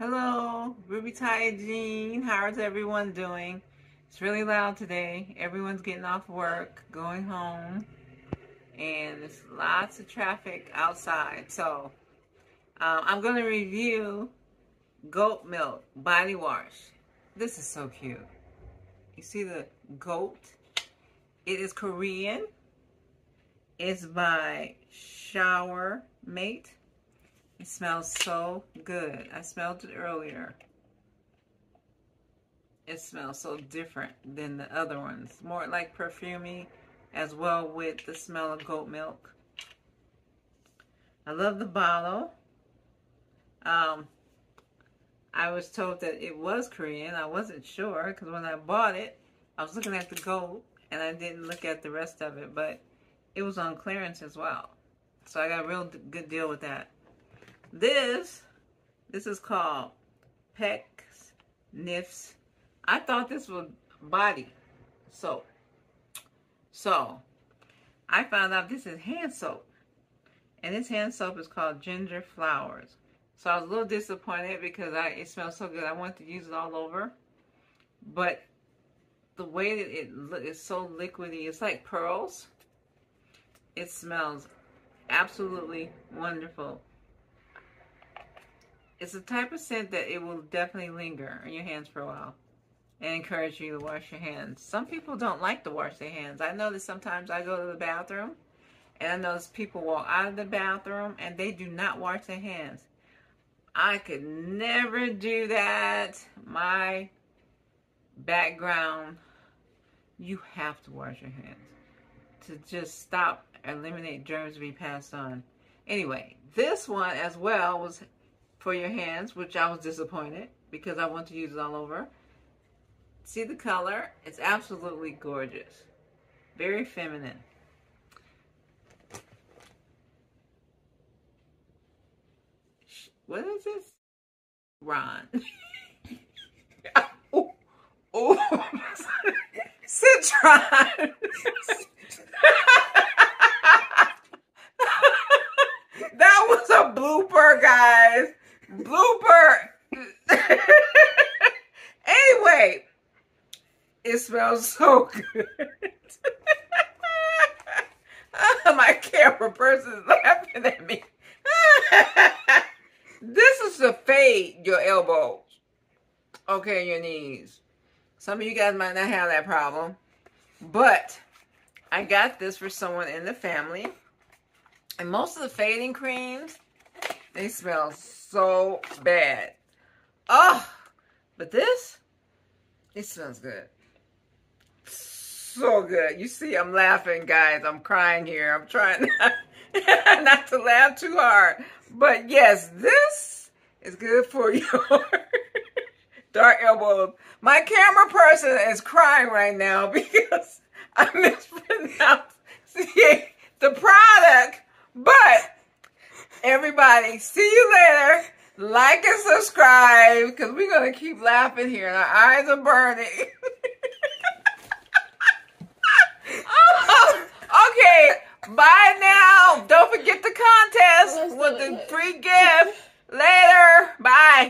Hello, Ruby Hygiene. How's everyone doing? It's really loud today. Everyone's getting off work, going home, and there's lots of traffic outside. So, um, I'm going to review goat milk body wash. This is so cute. You see the goat? It is Korean. It's by Shower Mate. It smells so good. I smelled it earlier. It smells so different than the other ones. More like perfumey as well with the smell of goat milk. I love the bottle. Um, I was told that it was Korean. I wasn't sure because when I bought it, I was looking at the goat and I didn't look at the rest of it, but it was on clearance as well. So I got a real good deal with that. This, this is called Pecks Nifs. I thought this was body soap. So, I found out this is hand soap. And this hand soap is called Ginger Flowers. So I was a little disappointed because I it smells so good. I wanted to use it all over. But the way that it is so liquidy, it's like pearls. It smells absolutely wonderful. It's the type of scent that it will definitely linger on your hands for a while and encourage you to wash your hands. Some people don't like to wash their hands. I know that sometimes I go to the bathroom and I notice people walk out of the bathroom and they do not wash their hands. I could never do that. My background, you have to wash your hands to just stop, eliminate germs to be passed on. Anyway, this one as well was for your hands, which I was disappointed because I want to use it all over. See the color? It's absolutely gorgeous. Very feminine. What is this? Ron. oh, oh. Citron. that was a blooper, guys blooper. anyway, it smells so good. Oh, my camera person is laughing at me. this is to fade your elbows. Okay, your knees. Some of you guys might not have that problem. But I got this for someone in the family. And most of the fading creams, they smell so bad. Oh, but this, it smells good. So good. You see, I'm laughing, guys. I'm crying here. I'm trying not, not to laugh too hard. But yes, this is good for your dark elbows. My camera person is crying right now because I mispronounced the product. But Everybody, see you later. Like and subscribe because we're going to keep laughing here and our eyes are burning. oh, okay, bye now. Don't forget the contest with the free gift. Later. Bye.